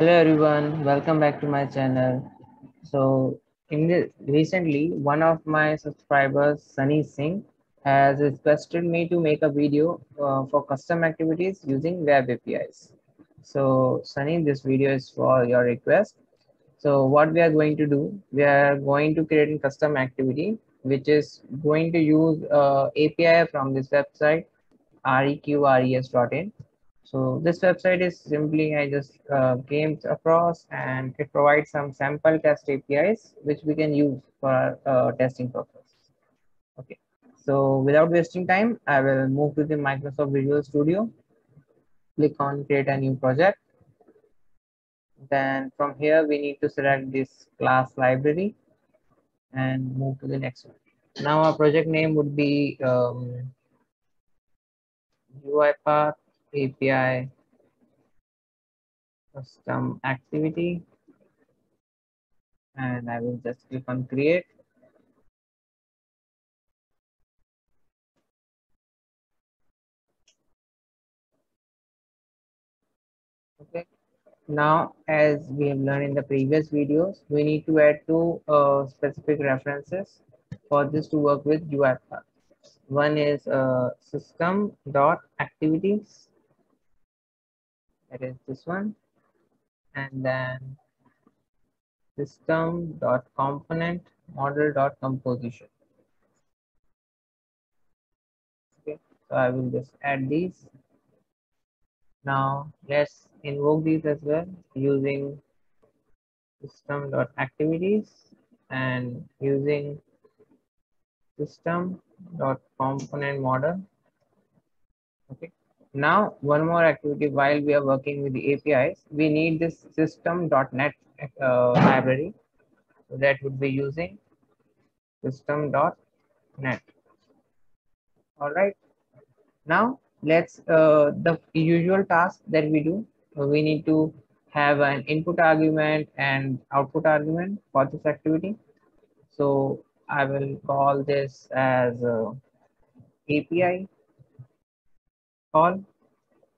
Hello everyone, welcome back to my channel. So in the recently, one of my subscribers, Sunny Singh, has requested me to make a video uh, for custom activities using web APIs. So Sunny, this video is for your request. So what we are going to do, we are going to create a custom activity, which is going to use uh, API from this website, reqres.in so this website is simply I just uh, came across and it provides some sample test APIs which we can use for uh, testing purpose. Okay, so without wasting time, I will move to the Microsoft Visual Studio. Click on create a new project. Then from here, we need to select this class library and move to the next one. Now our project name would be um, UiPath API custom activity and I will just click on create. Okay. Now, as we have learned in the previous videos, we need to add two uh, specific references for this to work with UiPath. One is uh, system dot activities is this one. And then system dot component model dot composition. Okay so i will just add these. Now let's invoke these as well using system dot activities and using system dot component model. Okay now, one more activity while we are working with the APIs, we need this system.net uh, library. That would be using system.net. All right. Now, let's uh, the usual task that we do. we need to have an input argument and output argument for this activity. So I will call this as uh, API call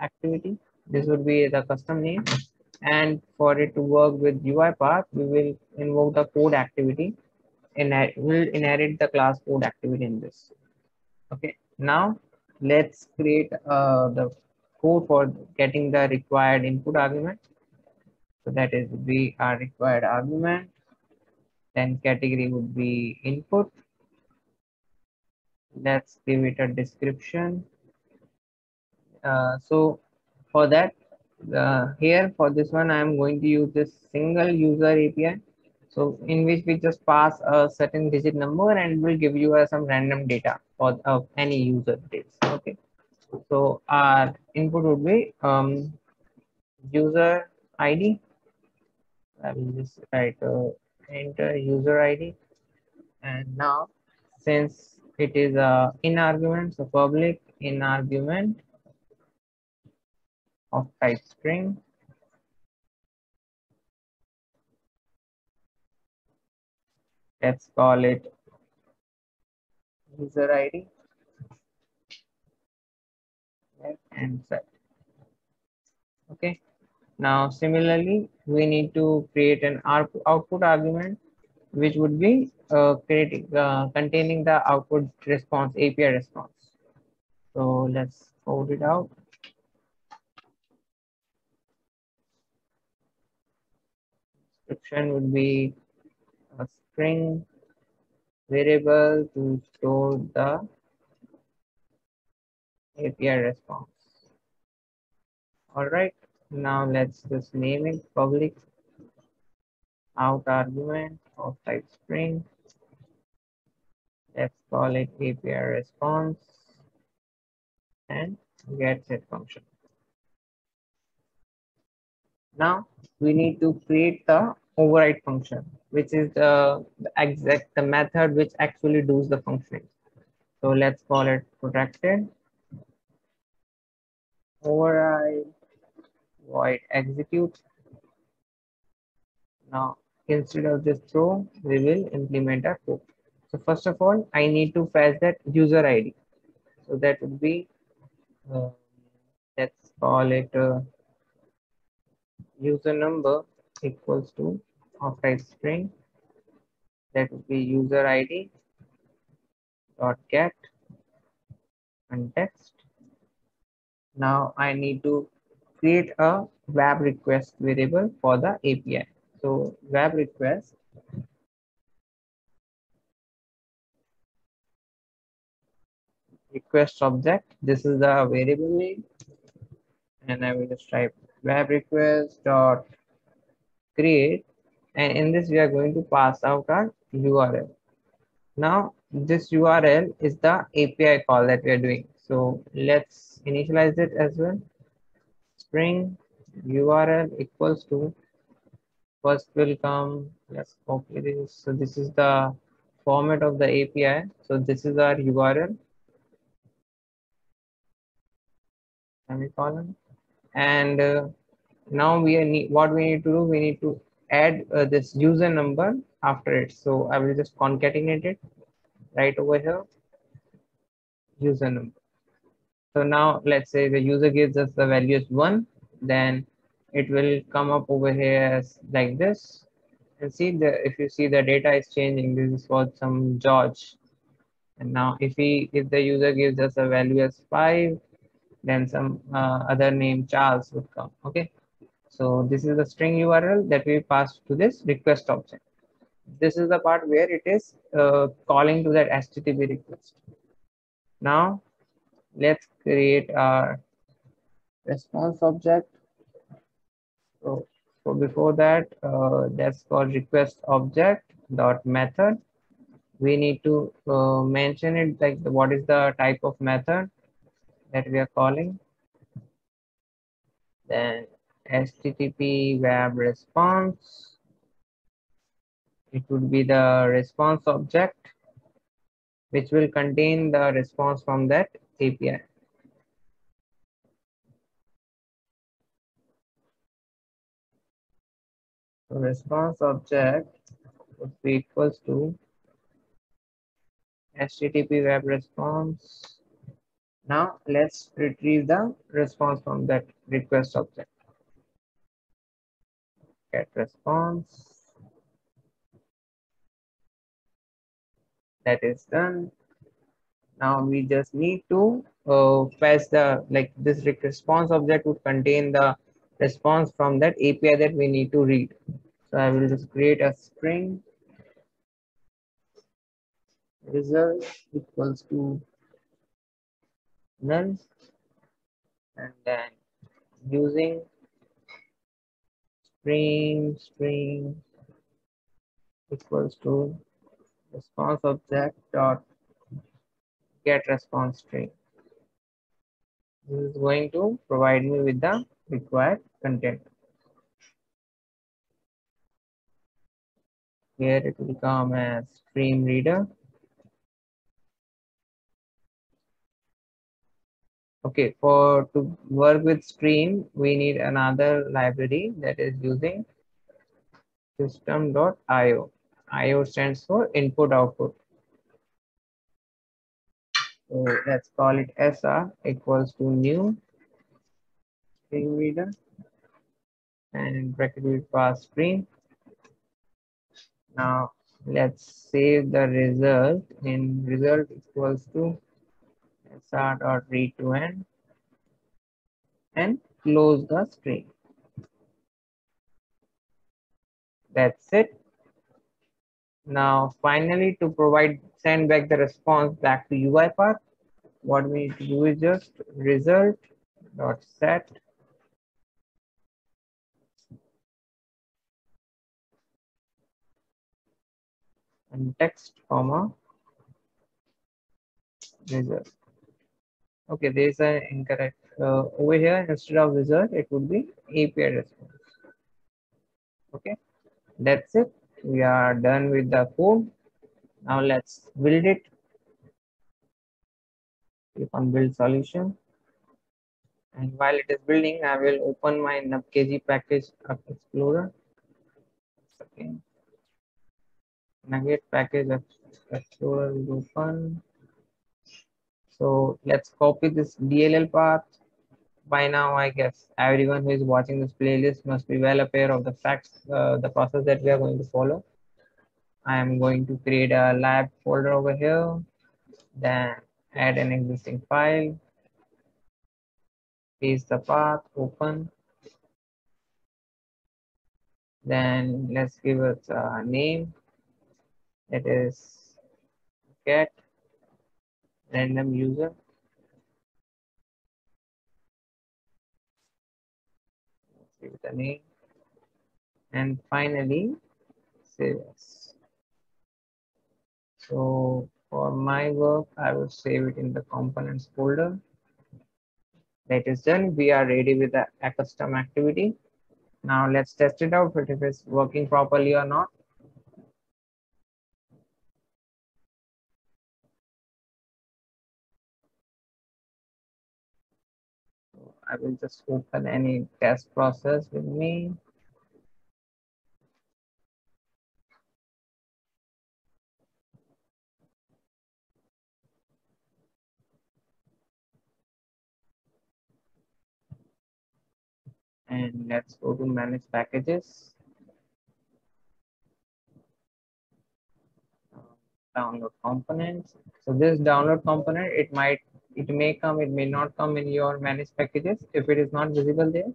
activity. This would be the custom name. And for it to work with UiPath, we will invoke the code activity and will inherit the class code activity in this. Okay, now let's create uh, the code for getting the required input argument. So that is be our required argument. Then category would be input. Let's give it a description so for that uh, here for this one i am going to use this single user api so in which we just pass a certain digit number and will give you uh, some random data for uh, any user details okay? So our input would be um, user id i will just write uh, enter user id and now since it is a in argument so public in argument of type string. Let's call it user ID and set. Okay. Now, similarly, we need to create an output argument, which would be uh, creating uh, containing the output response API response. So let's code it out. Description would be a string variable to store the API response. All right, now let's just name it public out argument of type string. Let's call it API response and get set function. Now we need to create the override function, which is the, the exact the method which actually does the functioning. So let's call it protected override void execute. Now instead of this throw, we will implement a code. So first of all, I need to fetch that user ID. So that would be uh, let's call it uh, user number equals to of type string. That would be user id dot get context now i need to create a web request variable for the api so web request request object. This is the variable name. And i will just type web request dot create and in this we are going to pass out our url now this url is the api call that we are doing. So let's initialize it as well. String url equals to first will come let's copy this. So this is the format of the api so this is our url semicolon and uh, now we need what we need to do we need to add uh, this user number after it. So i will just concatenate it right over here. User number. So now let's say the user gives us the value as one then it will come up over here as like this. And see the if you see the data is changing this is what some george. And now if he if the user gives us a value as five then some uh, other name Charles would come. Okay. So this is the string URL that we pass to this request object. This is the part where it is uh, calling to that HTTP request. Now let's create our response object. So, so before that, uh, that's called request object dot method. We need to uh, mention it like the, what is the type of method that we are calling. Then HTTP web response. It would be the response object, which will contain the response from that API. So response object would be equals to HTTP web response now let's retrieve the response from that request object. Get response. That is done. Now we just need to uh, the like this response object would contain the response from that API that we need to read. So I will just create a string result equals to null and then using string string equals to response object dot get response string this is going to provide me with the required content. Here it will come as stream reader Okay, for to work with stream, we need another library that is using system.io. IO stands for input output. So let's call it SR equals to new stream reader and in bracket we pass stream. Now let's save the result in result equals to start or read to end and close the string. That's it. Now, finally, to provide, send back the response back to UiPath, what we need to do is just result dot set and text comma result okay is an incorrect uh, over here instead of result it would be api response. Okay that's it. We are done with the code. Now let's build it. Click on build solution. And while it is building i will open my nubkg package explorer. Okay. NuGet package explorer is open so let's copy this DLL path, by now, I guess everyone who is watching this playlist must be well aware of the facts, uh, the process that we are going to follow. I am going to create a lab folder over here, then add an existing file, paste the path, open. Then let's give it a name. It is get random user. Give it a name. And finally, save. So for my work, I will save it in the components folder. That is done. We are ready with the custom activity. Now let's test it out if it's working properly or not. I will just open any test process with me. And let's go to manage packages. Download components. So this download component, it might it may come, it may not come in your managed packages. If it is not visible there,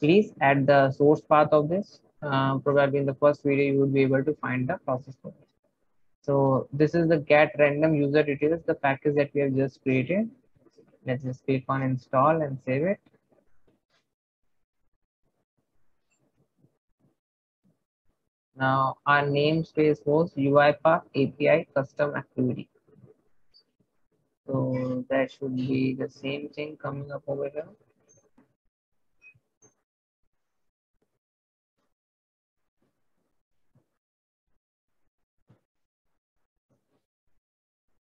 please add the source path of this. Uh, probably in the first video, you would be able to find the process for it. So this is the get random user details, the package that we have just created. Let's just click on install and save it. Now our namespace was UiPath API custom activity. So that should be the same thing coming up over here.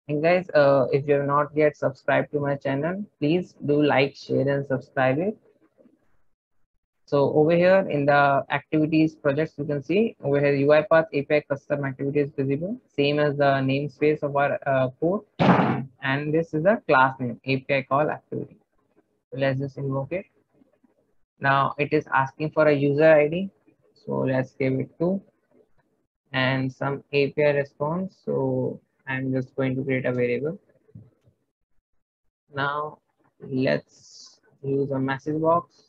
And guys, uh, if you're not yet subscribed to my channel, please do like, share, and subscribe it. So over here in the activities projects, you can see over here UiPath API custom activity is visible, same as the namespace of our uh, code. And this is a class name API call activity. So let's just invoke it. Now it is asking for a user ID. So let's give it to and some API response. So I'm just going to create a variable. Now let's use a message box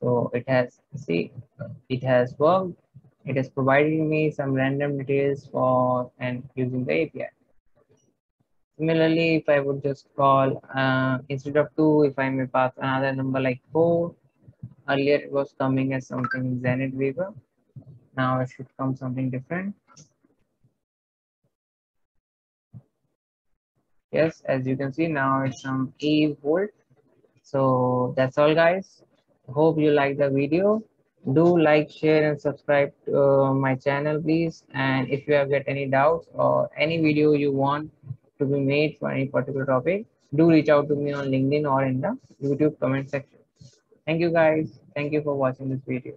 So it has, see, it has worked. It is providing me some random details for and using the API. Similarly, if I would just call uh, instead of two, if I may pass another number like four, earlier it was coming as something Janet Weaver. Now it should come something different. Yes, as you can see now it's some E volt. So that's all guys hope you like the video. Do like share and subscribe to uh, my channel please. And if you have got any doubts or any video you want to be made for any particular topic do reach out to me on linkedin or in the youtube comment section. Thank you guys. Thank you for watching this video